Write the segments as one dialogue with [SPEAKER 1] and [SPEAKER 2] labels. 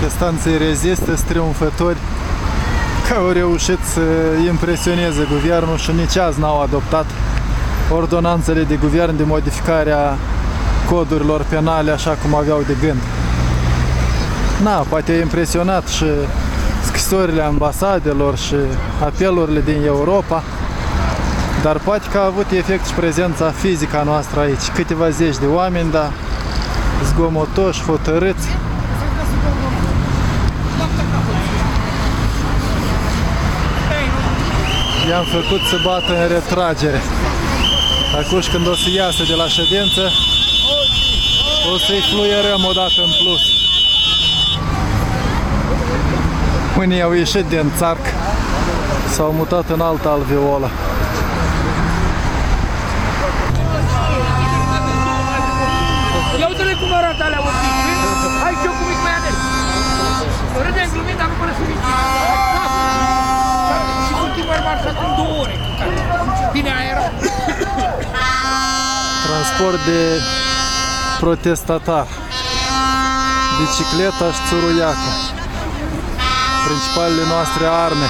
[SPEAKER 1] Protestanții rezistă triumfători că au reușit să impresioneze guvernul și nici azi n-au adoptat ordonanțele de guvern de modificare a codurilor penale așa cum aveau de gând. Na, poate a impresionat și scrisorile ambasadelor și apelurile din Europa, dar poate că a avut efect și prezența fizică a noastră aici. Câteva zeci de oameni, dar zgomotoși, hotărâți. I-am făcut să bată în retragere. Acuși când o să iasă de la ședință, o să-i fluierăm o dată în plus. Unii au ieșit din țarc, s-au mutat în alta alveolă. Transport de protestatar. Bicicleta și țuruiaca. Principalele noastre arme.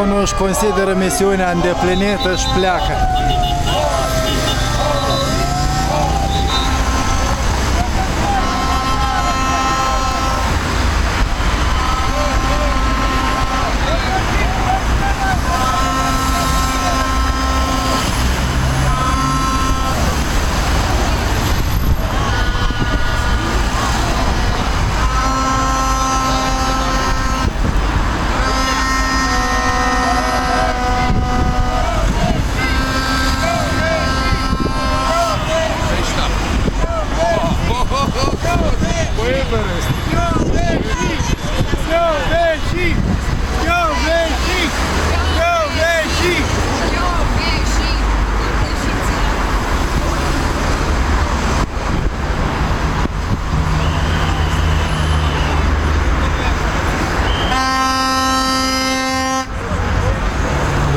[SPEAKER 1] Unul își consideră misiunea îndeplinită și pleacă.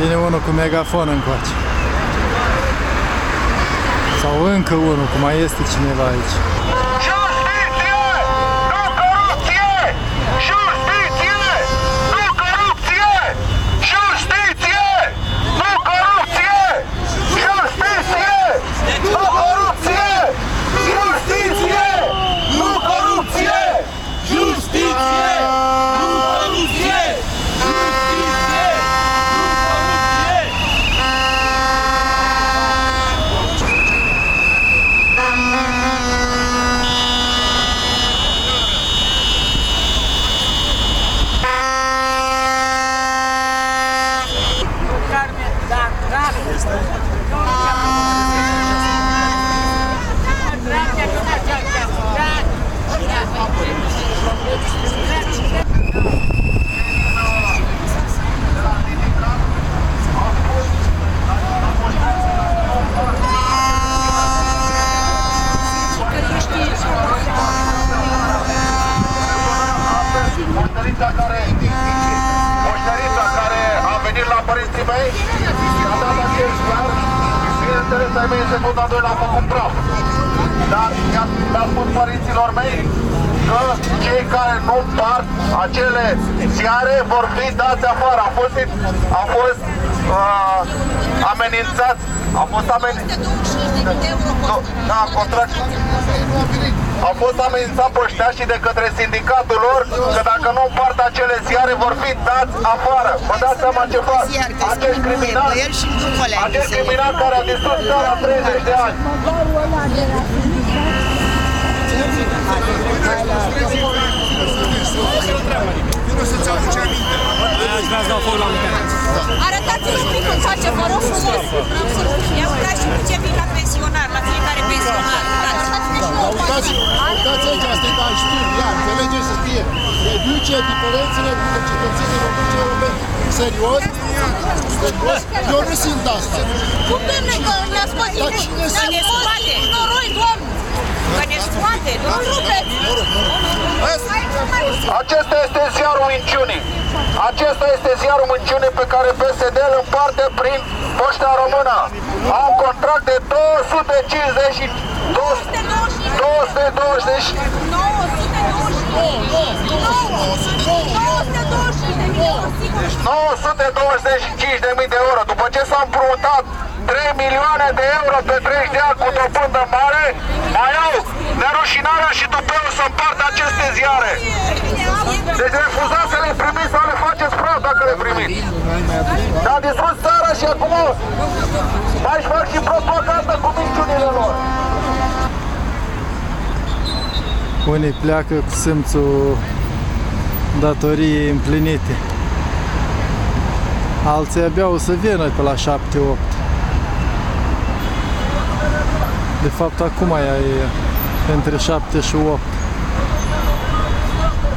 [SPEAKER 1] Vine unul cu megafon încoace. Sau încă unul, cum mai este cineva aici.
[SPEAKER 2] Moștenița care, părinții mei, a dat acest clar, bineînțeles ai mei secunda 2 l-a făcut praf. Dar mi-a spus părinților mei că cei care nu par acele ziare vor fi dați afară. A fost, a fost uh, amenințați, a fost amenințați. Da, contract. Au fost amenințați pe ăștia și de către sindicatul lor că dacă nu împart acele ziare vor fi dați afară. Vă dați seama ce fac? Acești criminali, acești criminali care au distrus țara 30 de ani.
[SPEAKER 3] Arătați-l un pic cum face, vă rog frumos. Ia uitați și cu ce vin la pensionar, la fiecare pensionar.
[SPEAKER 4] Uitați, uitați aici, asta e dar știu, ia, înțelegeți să știe. Reduce diferențele dintre cetățenii români și europeni. Serios? Serios? Eu nu simt asta.
[SPEAKER 3] Cum, domne, că ne-a scos
[SPEAKER 4] Dar cine
[SPEAKER 3] ne-a
[SPEAKER 4] sunt?
[SPEAKER 3] scos din noroi, doamne! Că ne scoate, nu rupeți!
[SPEAKER 2] Acesta este ziarul minciunii. Acesta este ziarul minciunii pe care PSD îl împarte prin Poșta Română. Au un contract de 250 și 220 925 de euro. După ce s-a împrumutat 3 milioane de euro pe 30 de ani cu dobândă mare, mai au nerușinarea și tupeul să împartă aceste ziare. Deci refuzați să le primiți sau le faceți praf dacă le primiți. Dar a distrus țara și acum mai fac și propaganda cu minciunile lor.
[SPEAKER 1] Unii pleacă cu simțul datoriei împlinite. Alții abia o să vină pe la 7-8. De fapt, acum ea e între 7 și 8.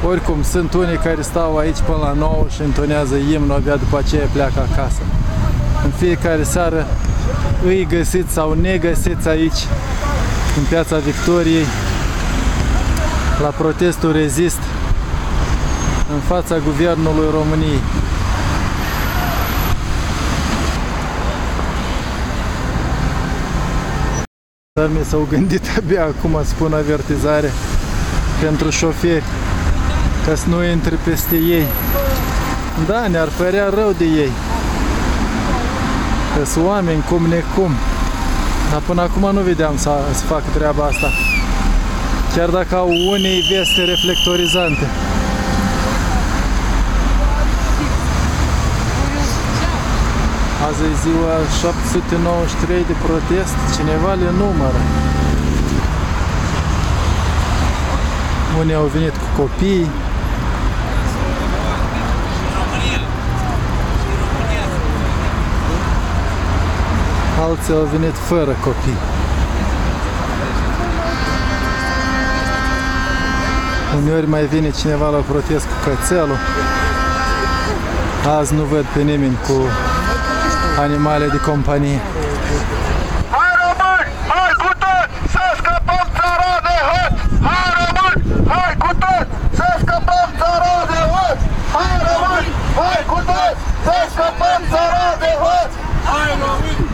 [SPEAKER 1] Oricum, sunt unii care stau aici până la 9 și întonează imnul, abia după aceea pleacă acasă. În fiecare seară îi găsiți sau negăsiți aici, în Piața Victoriei, la protestul rezist în fața Guvernului României. Dar mi s-au gândit abia acum să spun avertizare pentru șoferi ca să nu intre peste ei. Da, ne-ar părea rău de ei. Că sunt oameni cum necum. Dar până acum nu vedeam să, să facă treaba asta. Chiar dacă au unei veste reflectorizante. Azi e ziua 793 de protest, cineva le numără. Unii au venit cu copii, alții au venit fără copii. Uneori mai vine cineva la protest cu cățelul. Azi nu văd pe nimeni cu animale de companie.
[SPEAKER 2] Hai români, hai cu tot, să scăpăm țara de hoți! Hai români, hai cu tot, să scăpăm țara de hoți! Hai români, hai cu tot, să scăpăm țara de hoți! Hai români,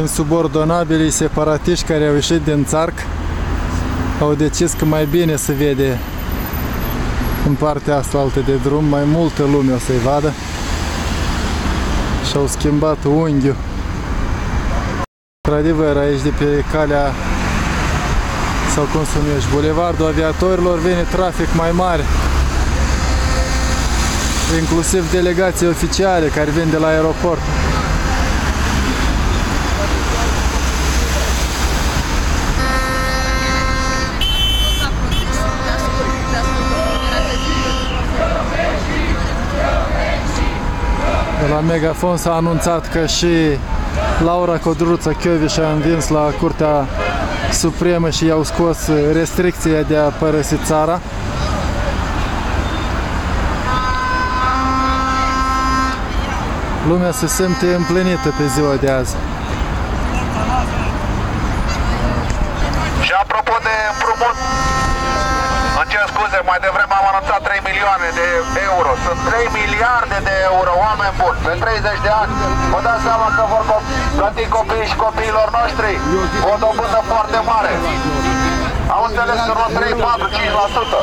[SPEAKER 1] Insubordonabilii separatiști care au ieșit din țarc au decis că mai bine se vede în partea asta altă de drum, mai multă lume o să-i vadă și au schimbat unghiul. Într-adevăr, aici de pe calea sau cum se numește, Bulevardul Aviatorilor vine trafic mai mare. Inclusiv delegații oficiale care vin de la aeroport. Megafon s-a anunțat că și Laura Codruța Chioviș a învins la Curtea Supremă și i-au scos restricția de a părăsi țara. Lumea se simte împlinită pe ziua de azi.
[SPEAKER 2] Și apropo de împrumut, îmi cer scuze, mai devreme am anunțat 3 milioane de euro. Sunt 3 miliarde de euro, oameni buni, pe 30 de ani. Vă dați seama că vor co- plăti copiii și copiilor noștri o dobândă foarte mare. Am înțeles că vreo 3, 4, 5%.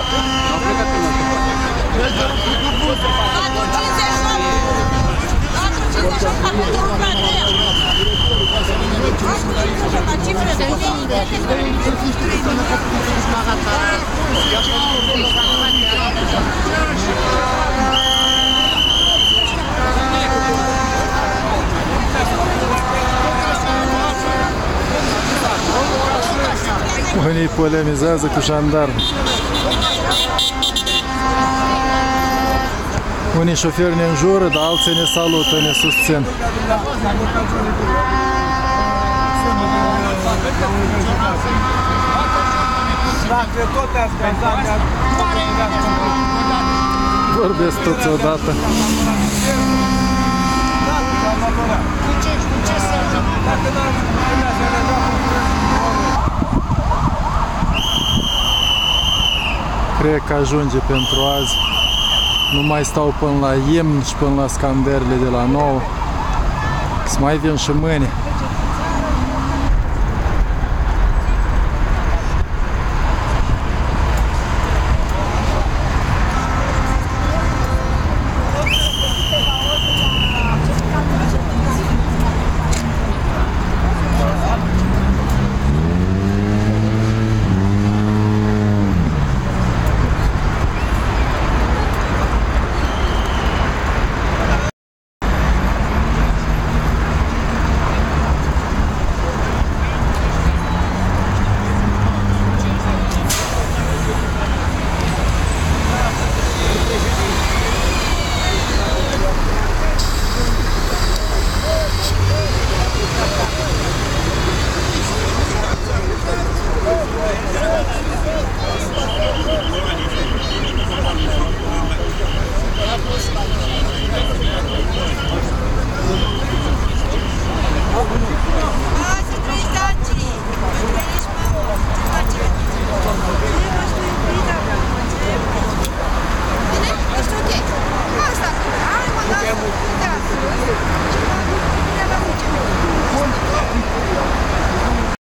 [SPEAKER 1] Unii polemizează cu jandarmi. Unii șoferi ne înjură, dar alții ne salută, ne susțin.
[SPEAKER 5] Dacă tot ați cazat,
[SPEAKER 1] vorbesc toți odată.
[SPEAKER 4] Cu ce, cu ce să
[SPEAKER 1] Cred că ajunge pentru azi. Nu mai stau până la iemn și până la scanderile de la nou. Să mai vin și mâine.